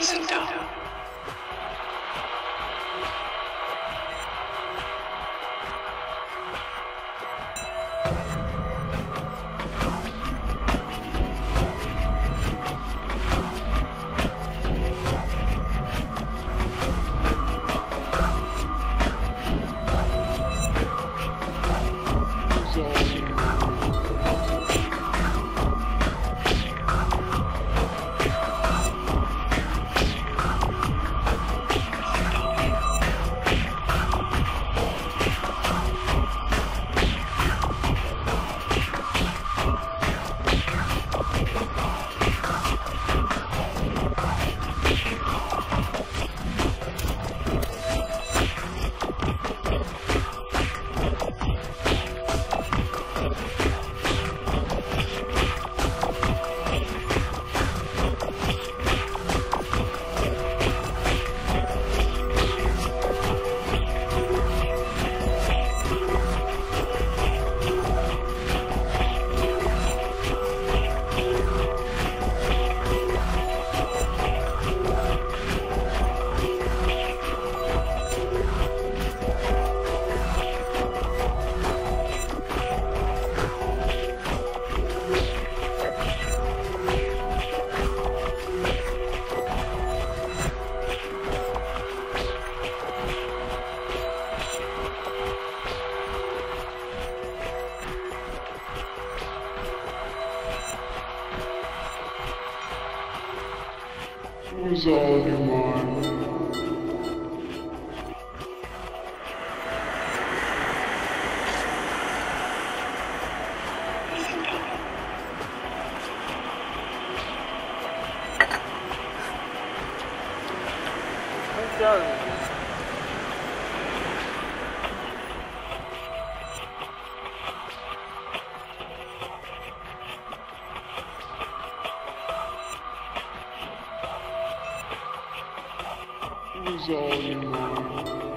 Santo. Yeah. Da. Who's on your mind? Who's on your mind?